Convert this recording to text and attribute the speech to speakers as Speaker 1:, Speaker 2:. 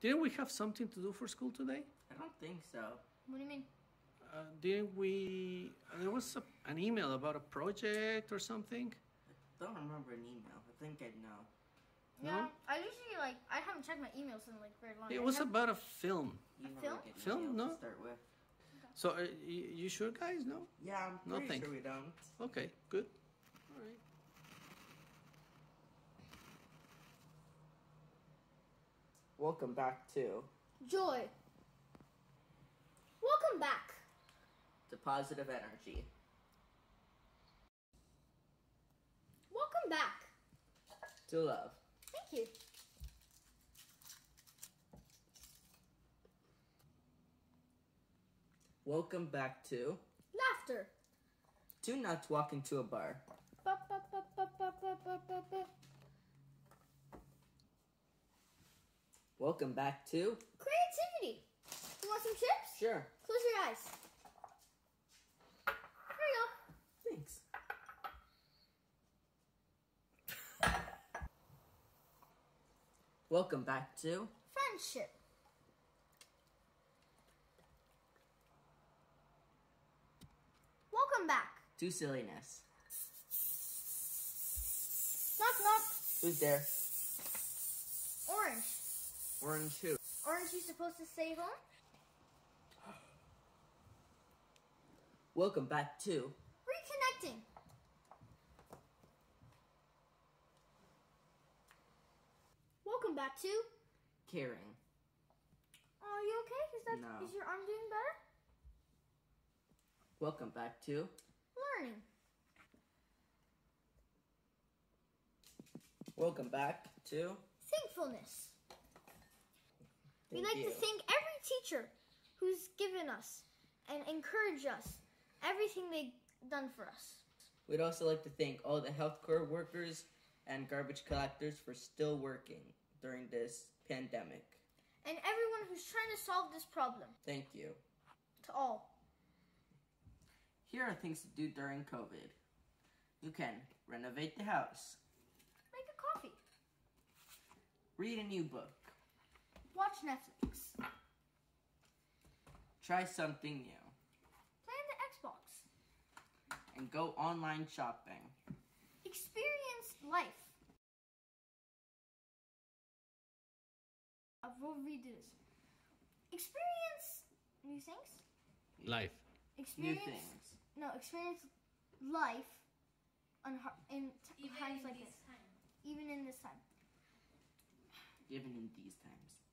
Speaker 1: Didn't we have something to do for school today?
Speaker 2: I don't think so.
Speaker 3: What do you mean?
Speaker 1: Uh, didn't we? There was a, an email about a project or something.
Speaker 2: I don't remember an email. I think I know.
Speaker 3: Yeah, I usually like I haven't checked my emails in like very long.
Speaker 1: It
Speaker 3: I
Speaker 1: was
Speaker 3: have-
Speaker 1: about a film.
Speaker 2: You never
Speaker 3: film?
Speaker 2: get
Speaker 1: Film? No.
Speaker 2: To start with.
Speaker 1: So, uh, you, you sure, guys? No.
Speaker 2: Yeah, I'm
Speaker 1: No,
Speaker 2: pretty
Speaker 1: thank
Speaker 2: sure we don't.
Speaker 1: Okay, good. All right.
Speaker 2: Welcome back to
Speaker 3: Joy. Welcome back.
Speaker 2: to positive energy.
Speaker 3: Welcome back.
Speaker 2: To love.
Speaker 3: Thank you.
Speaker 2: Welcome back to
Speaker 3: Laughter.
Speaker 2: two nuts walk into a bar.
Speaker 3: Ba, ba, ba, ba, ba, ba, ba, ba, ba.
Speaker 2: Welcome back to
Speaker 3: Creativity. You want some chips?
Speaker 2: sure.
Speaker 3: Close your eyes. Here you go.
Speaker 2: Thanks. Welcome back to
Speaker 3: Friendship. Welcome back.
Speaker 2: to silliness.
Speaker 3: Knock knock.
Speaker 2: Who's there?
Speaker 3: Orange.
Speaker 2: Orange who?
Speaker 3: Orange, you supposed to stay home?
Speaker 2: Welcome back to
Speaker 3: Reconnecting. Welcome back to.
Speaker 2: caring.
Speaker 3: Are you okay? Is that
Speaker 2: No.
Speaker 3: is your arm doing better?
Speaker 2: Welcome back to
Speaker 3: Learning.
Speaker 2: Welcome back to
Speaker 3: Thankfulness. We
Speaker 2: Thank
Speaker 3: like
Speaker 2: you.
Speaker 3: to thank every teacher who's given us and encouraged us everything they've done for us.
Speaker 2: We'd also like to thank all the healthcare workers and garbage collectors for still working during this pandemic.
Speaker 3: And everyone who's trying to solve this problem.
Speaker 2: Thank you.
Speaker 3: To all.
Speaker 2: Here are things to do during COVID. You can renovate the house,
Speaker 3: Make a coffee.
Speaker 2: read a new book,
Speaker 3: Watch Netflix.
Speaker 2: try something new,
Speaker 3: Play on the Xbox.
Speaker 2: and go online shopping.
Speaker 3: Experience life. Uh, We'll redo this. Experience new things.
Speaker 1: Life.
Speaker 2: New
Speaker 3: Experience
Speaker 2: things.
Speaker 3: no experience life on har- in t- times like
Speaker 4: these
Speaker 3: this.
Speaker 4: times.
Speaker 3: Even in this time.
Speaker 2: Even in these times.